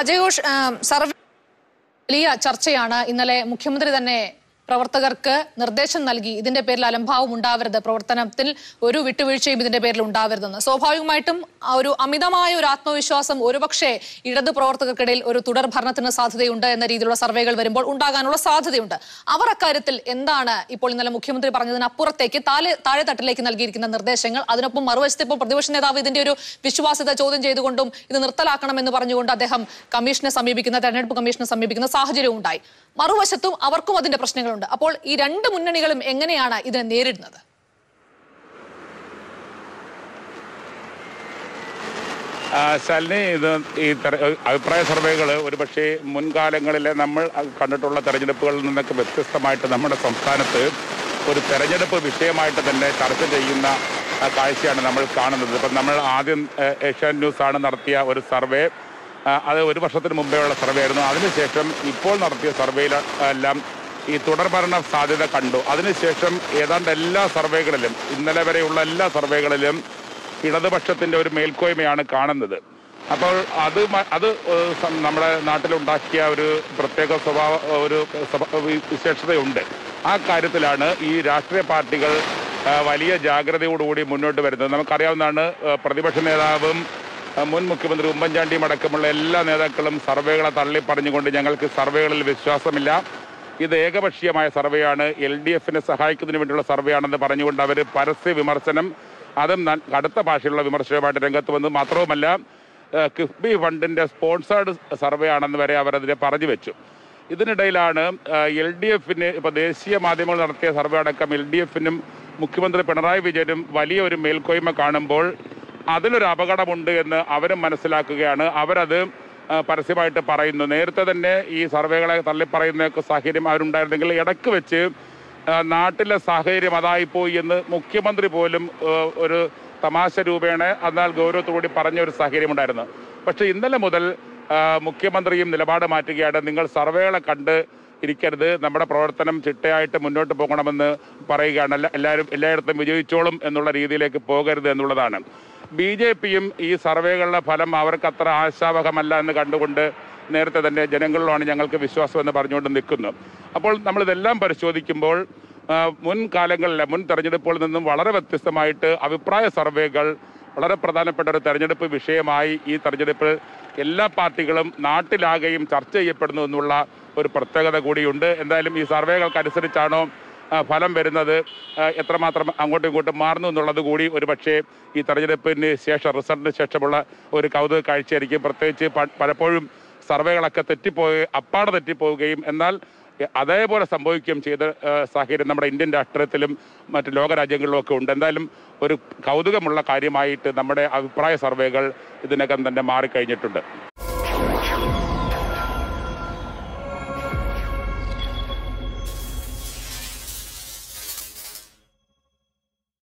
അജയ് ഘോഷ് ആം, survey വലിയ ചർച്ചയാണ്. ഇന്നലെ മുഖ്യമന്ത്രി തന്നെ പ്രവർത്തകർക്ക് നിർദ്ദേശം നൽകി ഇതിന്റെ പേരിൽ അലംഭാവം ഉണ്ടാവരുത്. പ്രവർത്തനത്തിൽ ഒരു വിട്ടുവീഴ്ചയും ഇതിന്റെ പേരിൽ ഉണ്ടാവരുതെന്ന്. സ്വാഭാവികമായിട്ടും ഒരു അമിതമായ ഒരു ആത്മവിശ്വാസം ഒരുപക്ഷെ ഇടത് പ്രവർത്തകർക്കിടയിൽ ഒരു തുടർ ഭരണത്തിന് സാധ്യതയുണ്ട് എന്ന രീതിയിലുള്ള സർവേകൾ വരുമ്പോൾ ഉണ്ടാകാനുള്ള സാധ്യതയുണ്ട്. അവർ അക്കാര്യത്തിൽ എന്താണ് ഇപ്പോൾ ഇന്നലെ മുഖ്യമന്ത്രി പറഞ്ഞതിന് പറഞ്ഞതിനപ്പുറത്തേക്ക് താഴെ താഴെത്തട്ടിലേക്ക് നൽകിയിരിക്കുന്ന നിർദ്ദേശങ്ങൾ അതിനൊപ്പം മറുവശത്ത് ഇപ്പോൾ പ്രതിപക്ഷ നേതാവ് ഇതിന്റെ ഒരു വിശ്വാസ്യത ചോദ്യം ചെയ്തുകൊണ്ടും ഇത് നിർത്തലാക്കണമെന്ന് പറഞ്ഞുകൊണ്ട് അദ്ദേഹം കമ്മീഷനെ സമീപിക്കുന്ന തെരഞ്ഞെടുപ്പ് കമ്മീഷനെ സമീപിക്കുന്ന സാഹചര്യം ഉണ്ടായി മറുവശത്തും അവർക്കും അതിന്റെ പ്രശ്നങ്ങളുണ്ട്. അപ്പോൾ ഈ രണ്ട് മുന്നണികളും എങ്ങനെയാണ് ഇതിനെ നേരിടുന്നത്? ശാലിനി ഇത് ഈ അഭിപ്രായ സർവേകൾ ഒരുപക്ഷെ മുൻകാലങ്ങളിലെ നമ്മൾ കണ്ടിട്ടുള്ള തെരഞ്ഞെടുപ്പുകളിൽ നിന്നൊക്കെ വ്യത്യസ്തമായിട്ട് നമ്മുടെ സംസ്ഥാനത്ത് ഒരു തെരഞ്ഞെടുപ്പ് വിഷയമായിട്ട് തന്നെ ചർച്ച ചെയ്യുന്ന കാഴ്ചയാണ് നമ്മൾ കാണുന്നത്. ഇപ്പം നമ്മൾ ആദ്യം ഏഷ്യൻ ന്യൂസ് ആണ് നടത്തിയ ഒരു സർവേ. അത് ഒരു വർഷത്തിന് മുമ്പേ ഉള്ള സർവേ ആയിരുന്നു. അതിനുശേഷം ഇപ്പോൾ നടത്തിയ സർവേയിൽ എല്ലാം ഈ തുടർഭരണ സാധ്യത കണ്ടു. അതിനുശേഷം ഏതാണ്ട് എല്ലാ സർവേകളിലും ഇന്നലെ വരെയുള്ള എല്ലാ സർവേകളിലും ഇടതുപക്ഷത്തിന്റെ ഒരു മേൽക്കോയ്മയാണ് കാണുന്നത്. അപ്പോൾ അത് അത് നമ്മുടെ നാട്ടിലുണ്ടാക്കിയ ഒരു പ്രത്യേക സ്വഭാവ ഒരു വിശേഷതയുണ്ട്. ആ കാര്യത്തിലാണ് ഈ രാഷ്ട്രീയ പാർട്ടികൾ വലിയ ജാഗ്രതയോടുകൂടി മുന്നോട്ട് വരുന്നത്. നമുക്കറിയാവുന്നതാണ് പ്രതിപക്ഷ നേതാവും മുൻ മുഖ്യമന്ത്രി ഉമ്മൻചാണ്ടിയും അടക്കമുള്ള എല്ലാ നേതാക്കളും സർവേകളെ തള്ളിപ്പറഞ്ഞുകൊണ്ട് ഞങ്ങൾക്ക് സർവേകളിൽ വിശ്വാസമില്ല. ഇത് ഏകപക്ഷീയമായ സർവേയാണ്. എൽ ഡി എഫിനെ സഹായിക്കുന്നതിന് വേണ്ടിയുള്ള സർവേയാണെന്ന് പറഞ്ഞുകൊണ്ട് അവർ പരസ്യ വിമർശനം അതും കടുത്ത ഭാഷയുള്ള വിമർശനവുമായിട്ട് രംഗത്ത് വന്നു. മാത്രവുമല്ല കിഫ്ബി ഫണ്ടിന്റെ സ്പോൺസേഡ് സർവേ ആണെന്ന് വരെ അവരതിനെ പറഞ്ഞു വെച്ചു. ഇതിനിടയിലാണ് എൽ ഡി എഫിന് ഇപ്പോൾ ദേശീയ മാധ്യമങ്ങൾ നടത്തിയ സർവേ അടക്കം എൽ ഡി എഫിനും മുഖ്യമന്ത്രി പിണറായി വിജയനും വലിയ ഒരു മേൽക്കോയ്മ കാണുമ്പോൾ അതിലൊരു അപകടമുണ്ട് എന്ന് അവരും മനസ്സിലാക്കുകയാണ്. അവരത് പരസ്യമായിട്ട് പറയുന്നു. നേരത്തെ തന്നെ ഈ സർവേകളെ തള്ളിപ്പറയുന്ന സാഹചര്യം അവരുണ്ടായിരുന്നെങ്കിൽ ഇടയ്ക്ക് വെച്ച് നാട്ടിലെ സാഹചര്യം അതായിപ്പോയി എന്ന് മുഖ്യമന്ത്രി പോലും ഒരു തമാശ രൂപേണ എന്നാൽ ഗൗരവത്തോടുകൂടി പറഞ്ഞ ഒരു സാഹചര്യം ഉണ്ടായിരുന്നു പക്ഷെ ഇന്നലെ മുതൽ മുഖ്യമന്ത്രിയും നിലപാട് മാറ്റുകയാണ്. നിങ്ങൾ സർവേകളെ കണ്ട് ഇരിക്കരുത്. നമ്മുടെ പ്രവർത്തനം ചിട്ടയായിട്ട് മുന്നോട്ട് പോകണമെന്ന് പറയുകയാണ്. എല്ലാ- എല്ലാവരും എല്ലായിടത്തും വിജയിച്ചോളും എന്നുള്ള രീതിയിലേക്ക് പോകരുത് എന്നുള്ളതാണ്. ബി ജെ പിയും ഈ സർവേകളുടെ ഫലം അവർക്ക് അത്ര ആശാവഹമല്ല എന്ന് കണ്ടുകൊണ്ട് നേരത്തെ തന്നെ ജനങ്ങളിലാണ് ഞങ്ങൾക്ക് വിശ്വാസം എന്ന് പറഞ്ഞുകൊണ്ട് നിൽക്കുന്നു. അപ്പോൾ നമ്മളിതെല്ലാം പരിശോധിക്കുമ്പോൾ മുൻകാലങ്ങളിലെ മുൻ തെരഞ്ഞെടുപ്പുകളിൽ നിന്നും വളരെ വ്യത്യസ്തമായിട്ട് അഭിപ്രായ സർവേകൾ വളരെ പ്രധാനപ്പെട്ട ഒരു തെരഞ്ഞെടുപ്പ് വിഷയമായി ഈ തെരഞ്ഞെടുപ്പിൽ എല്ലാ പാർട്ടികളും നാട്ടിലാകെയും ചർച്ച ചെയ്യപ്പെടുന്നു എന്നുള്ള ഒരു പ്രത്യേകത കൂടിയുണ്ട്. എന്തായാലും ഈ സർവേകൾക്കനുസരിച്ചാണോ ഫലം വരുന്നത് എത്രമാത്രം അങ്ങോട്ടും ഇങ്ങോട്ടും മാറുന്നു എന്നുള്ളത് കൂടി ഒരു പക്ഷേ ഈ തെരഞ്ഞെടുപ്പിന് ശേഷം റിസൾട്ടിന് ശേഷമുള്ള ഒരു കൗതുക കാഴ്ചയായിരിക്കും. പ്രത്യേകിച്ച് പലപ്പോഴും സർവേകളൊക്കെ തെറ്റിപ്പോയി അപ്പാടെ തെറ്റിപ്പോവുകയും എന്നാൽ അതേപോലെ സംഭവിക്കുകയും ചെയ്ത സാഹചര്യം നമ്മുടെ ഇന്ത്യൻ രാഷ്ട്രീയത്തിലും മറ്റ് ലോകരാജ്യങ്ങളിലും ഒക്കെ ഉണ്ട്. എന്തായാലും ഒരു കൗതുകമുള്ള കാര്യമായിട്ട് നമ്മുടെ അഭിപ്രായ സർവേകൾ ഇതിനകം തന്നെ മാറിക്കഴിഞ്ഞിട്ടുണ്ട്.